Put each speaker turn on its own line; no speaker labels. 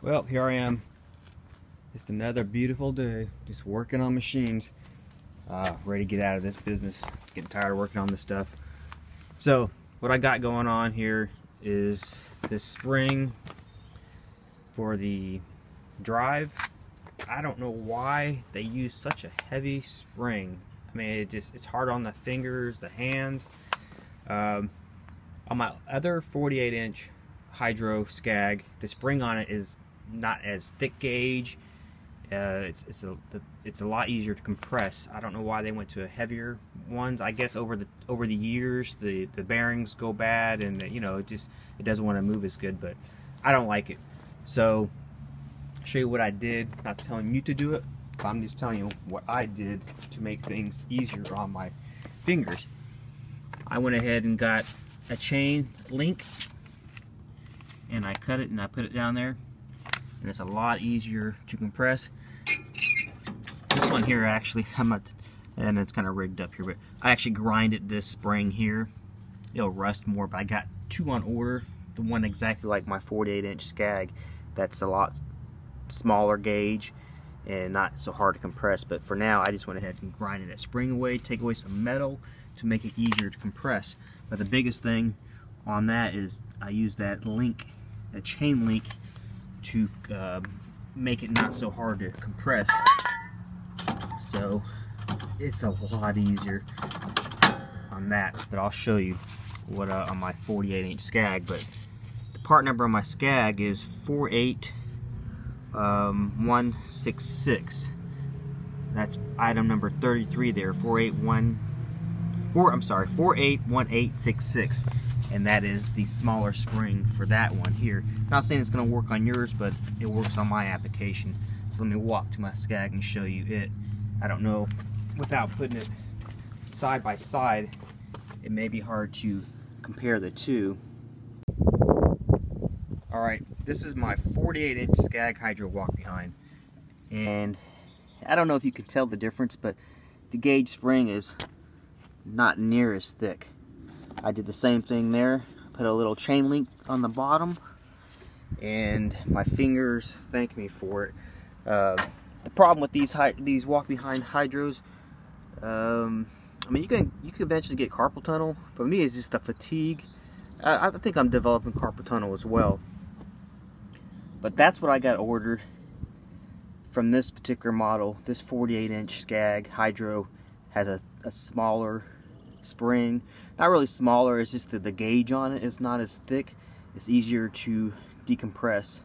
Well, here I am. Just another beautiful day, just working on machines. Uh, ready to get out of this business. Getting tired of working on this stuff. So, what I got going on here is this spring for the drive. I don't know why they use such a heavy spring. I mean, it just it's hard on the fingers, the hands. Um, on my other 48 inch hydro Scag, the spring on it is not as thick gauge. Uh, it's it's a it's a lot easier to compress. I don't know why they went to heavier ones. I guess over the over the years the the bearings go bad and you know it just it doesn't want to move as good. But I don't like it. So I'll show you what I did. I'm not telling you to do it. I'm just telling you what I did to make things easier on my fingers. I went ahead and got a chain link and I cut it and I put it down there and it's a lot easier to compress. This one here actually I'm not and it's kind of rigged up here but I actually grinded this spring here. It'll rust more but I got two on order. The one exactly like my 48 inch Scag that's a lot smaller gauge and not so hard to compress but for now I just went ahead and grinded that spring away take away some metal to make it easier to compress. But the biggest thing on that is I use that link, a chain link, to uh, make it not so hard to compress. So it's a lot easier on that. But I'll show you what uh, on my 48 inch Scag. But the part number on my Scag is 48166. Um, That's item number 33 there, 481 four I'm sorry 481866 and that is the smaller spring for that one here. Not saying it's gonna work on yours but it works on my application. So let me walk to my Scag and show you it. I don't know without putting it side by side it may be hard to compare the two. Alright this is my 48 inch Scag hydro walk behind. And I don't know if you can tell the difference but the gauge spring is not near as thick. I did the same thing there. Put a little chain link on the bottom and my fingers thank me for it. Uh, the problem with these high these walk behind hydros, um, I mean you can you can eventually get carpal tunnel. For me, it's just the fatigue. I, I think I'm developing carpal tunnel as well. But that's what I got ordered from this particular model. This 48 inch Scag Hydro has a, a smaller spring. Not really smaller, it's just that the gauge on it is not as thick. It's easier to decompress.